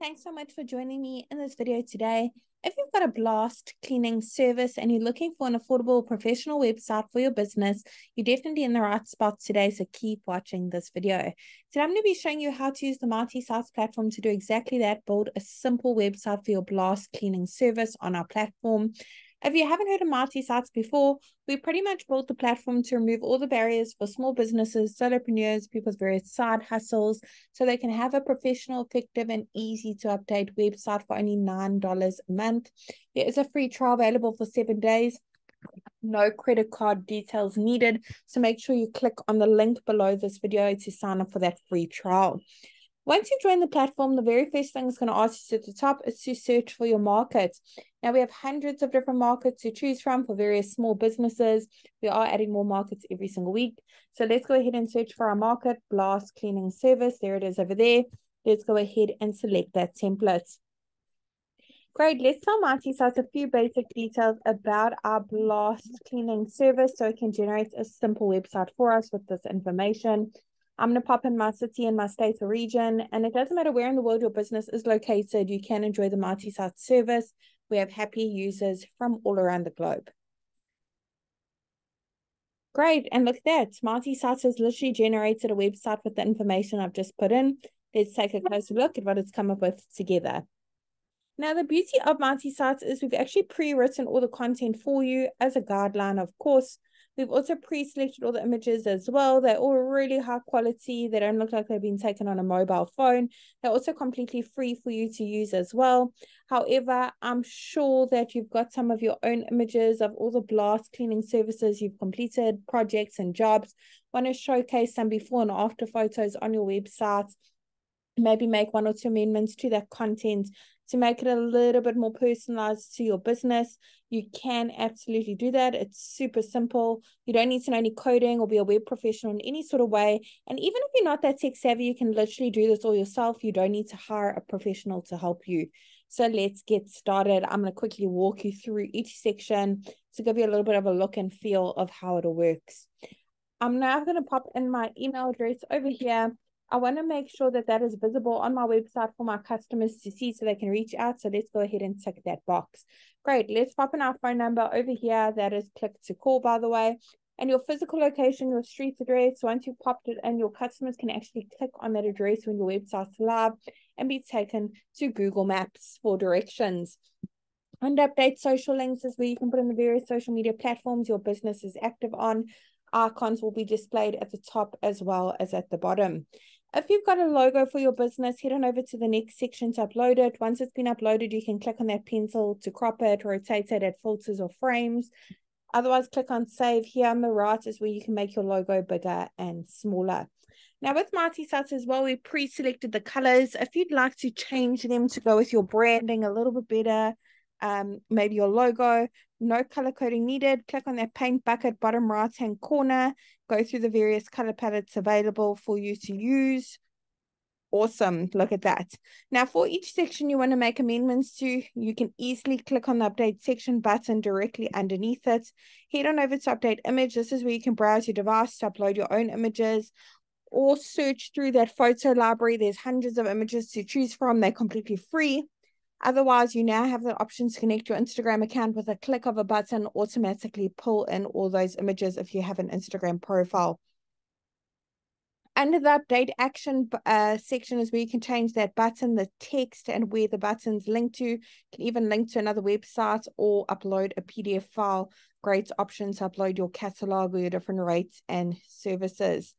Thanks so much for joining me in this video today. If you've got a blast cleaning service and you're looking for an affordable professional website for your business, you're definitely in the right spot today, so keep watching this video. Today I'm going to be showing you how to use the Mighty Sites platform to do exactly that, build a simple website for your blast cleaning service on our platform. If you haven't heard of Mighty Sites before, we pretty much built the platform to remove all the barriers for small businesses, solopreneurs, people with various side hustles, so they can have a professional, effective, and easy to update website for only $9 a month. There is a free trial available for seven days. No credit card details needed. So make sure you click on the link below this video to sign up for that free trial. Once you join the platform, the very first thing it's going to ask you at the top is to search for your market. Now we have hundreds of different markets to choose from for various small businesses. We are adding more markets every single week. So let's go ahead and search for our market, blast cleaning service. There it is over there. Let's go ahead and select that template. Great, let's tell Mighty Sites a few basic details about our blast cleaning service so it can generate a simple website for us with this information. I'm going to pop in my city and my state or region. And it doesn't matter where in the world your business is located, you can enjoy the Mighty Sites service. We have happy users from all around the globe. Great. And look at that. Mighty Sites has literally generated a website with the information I've just put in. Let's take a closer look at what it's come up with together. Now, the beauty of Mighty Sites is we've actually pre-written all the content for you as a guideline, of course. We've also pre-selected all the images as well. They're all really high quality. They don't look like they've been taken on a mobile phone. They're also completely free for you to use as well. However, I'm sure that you've got some of your own images of all the blast cleaning services you've completed, projects and jobs. Want to showcase some before and after photos on your website maybe make one or two amendments to that content to make it a little bit more personalized to your business, you can absolutely do that. It's super simple. You don't need to know any coding or be a web professional in any sort of way. And even if you're not that tech savvy, you can literally do this all yourself. You don't need to hire a professional to help you. So let's get started. I'm going to quickly walk you through each section to give you a little bit of a look and feel of how it all works. I'm now going to pop in my email address over here I want to make sure that that is visible on my website for my customers to see so they can reach out. So let's go ahead and tick that box. Great. Let's pop in our phone number over here. That is click to call, by the way. And your physical location, your street address. Once you've popped it in, your customers can actually click on that address when your website's live and be taken to Google Maps for directions. And update social links is where you can put in the various social media platforms your business is active on. Icons will be displayed at the top as well as at the bottom. If you've got a logo for your business, head on over to the next section to upload it. Once it's been uploaded, you can click on that pencil to crop it, rotate it, add filters or frames. Otherwise, click on save. Here on the right is where you can make your logo bigger and smaller. Now with Mighty Sites as well, we pre-selected the colors. If you'd like to change them to go with your branding a little bit better, um, maybe your logo, no color coding needed. Click on that paint bucket bottom right hand corner, go through the various color palettes available for you to use. Awesome, look at that. Now for each section you want to make amendments to, you can easily click on the update section button directly underneath it. Head on over to update image. This is where you can browse your device to upload your own images or search through that photo library. There's hundreds of images to choose from. They're completely free. Otherwise, you now have the option to connect your Instagram account with a click of a button, automatically pull in all those images if you have an Instagram profile. Under the update action uh, section is where you can change that button, the text, and where the button's linked to. You can even link to another website or upload a PDF file. Great option to upload your catalog or your different rates and services.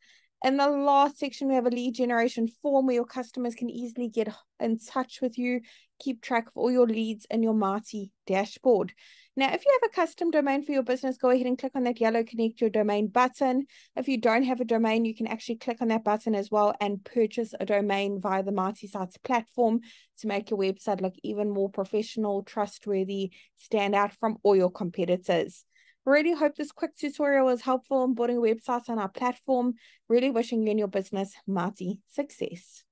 In the last section, we have a lead generation form where your customers can easily get in touch with you, keep track of all your leads in your Mighty dashboard. Now, if you have a custom domain for your business, go ahead and click on that yellow connect your domain button. If you don't have a domain, you can actually click on that button as well and purchase a domain via the Mighty Sites platform to make your website look even more professional, trustworthy, stand out from all your competitors. Really hope this quick tutorial was helpful in building websites on our platform. Really wishing you and your business Mighty success.